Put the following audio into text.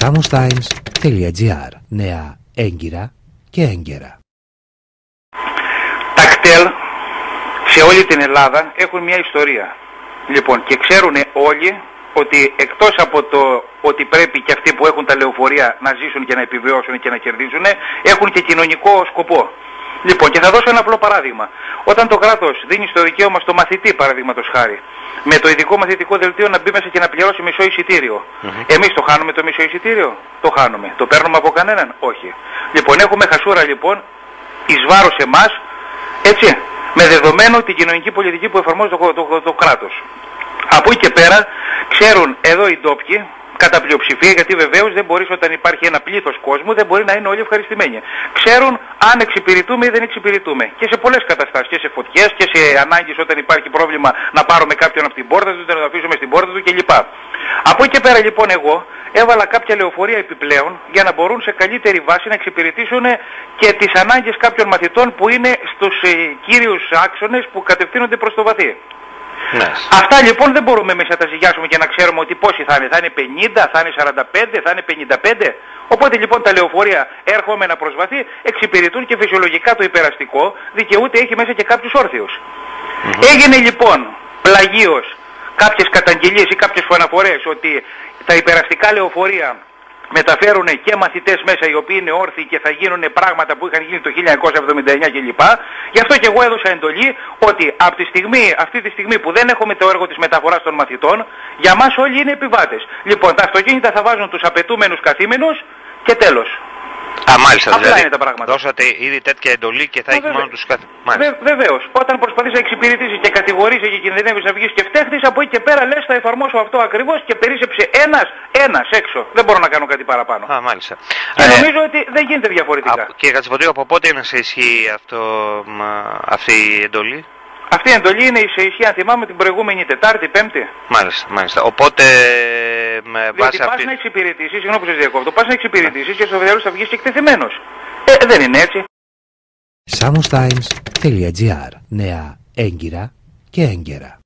samustimes.gr Νέα έγκυρα και έγκαιρα. Τα κτέλ σε όλη την Ελλάδα έχουν μια ιστορία. Λοιπόν, και ξέρουν όλοι ότι εκτός από το ότι πρέπει και αυτοί που έχουν τα λεωφορεία να ζήσουν και να επιβιώσουν και να κερδίζουν, έχουν και κοινωνικό σκοπό. Λοιπόν, και θα δώσω ένα απλό παράδειγμα. Όταν το κράτος δίνει στο δικαίωμα στο μαθητή, παραδείγματος χάρη, με το ειδικό μαθητικό δελτίο να μπει μέσα και να πληρώσει μισό εισιτήριο. Εμείς το χάνουμε το μισό εισιτήριο; Το χάνουμε. Το παίρνουμε από κανέναν; Όχι. Λοιπόν, έχουμε χασούρα λοιπόν εις βάρος εμάς, έτσι, με δεδομένο την κοινωνική πολιτική που εφαρμόζει το, το, το, το κράτος. Από εκεί και πέρα ξέρουν εδώ οι ντόπιοι, κατά πλειοψηφία, γιατί βεβαίως δεν μπορείς όταν υπάρχει ένα πλήθος κόσμου, δεν μπορεί να είναι όλοι ευχαριστημένοι. Ξέρουν αν εξυπηρετούμε ή δεν εξυπηρετούμε. Και σε πολλές καταστάσεις, και σε φωτιές και σε ανάγκες όταν υπάρχει πρόβλημα να πάρουμε κάποιον από την πόρτα του, να το αφήσουμε στην πόρτα του κλπ. Από εκεί και πέρα λοιπόν εγώ έβαλα κάποια λεωφορεία επιπλέον για να μπορούν σε καλύτερη βάση να εξυπηρετήσουν και τις ανάγκες κάποιων μαθητών που είναι στους ε, κύριους άξονες που κατευθύνονται προς το βαθύ. Ναι. Αυτά λοιπόν δεν μπορούμε εμείς να τα ζυγιάσουμε και να ξέρουμε ότι πόσοι θα είναι. Θα είναι 50, θα είναι 45, θα είναι 55. Οπότε λοιπόν τα λεωφορεία έρχομενα προς βαθύ εξυπηρετούν και φυσιολογικά το υπεραστικό δικαιούται έχει μέσα και κάποιους όρθιους. Έγινε λοιπόν πλαγίως κάποιες καταγγελίες ή κάποιες αναφορές ότι τα υπεραστικά λεωφορεία μεταφέρουν και μαθητές μέσα οι οποίοι είναι όρθιοι και θα γίνουν πράγματα που είχαν γίνει το 1979 κλπ. Γι' αυτό και εγώ έδωσα εντολή ότι από τη στιγμή, αυτή τη στιγμή που δεν έχουμε το έργο της μεταφοράς των μαθητών, για μας όλοι είναι επιβάτες. Λοιπόν, τα αυτοκίνητα θα βάζουν τους απαιτούμενους καθήμενους και τέλος. Α, μάλιστα. Απλά δηλαδή, είναι τα πράγματα. Δώσατε ήδη τέτοια εντολή και θα Ε, έχει βέβαια. μόνο τους κάθε... Μάλιστα. Βε, βεβαίως, όταν προσπαθείς να εξυπηρετήσεις και κατηγορήσεις και κινδυνεύεις να βγεις και φταίχτης, από εκεί και πέρα λες θα εφαρμόσω αυτό ακριβώς και περίσσεψε ένας, ένας έξω. Δεν μπορώ να κάνω κάτι παραπάνω. Α, μάλιστα. Και Ε, νομίζω ότι δεν γίνεται διαφορετικά. από- Κύριε Κατσιποτήριο, από πότε είναι σε ισχύ αυτό, μ, αυτή η εντολή; Αυτή η εντολή είναι σε ισχύ, αν θυμάμαι, την προηγούμενη Τετάρτη, Πέμπτη. Μάλιστα, μάλιστα. Οπότε με Διότι βάση πας αυτή... να εξυπηρετήσεις, συγγνώμη που σας διακόπτω, πας να εξυπηρετήσεις και στο τέλος θα βγεις και εκτεθειμένος. Ε, δεν είναι έτσι. samustimes.gr Νέα έγκυρα και έγκαιρα.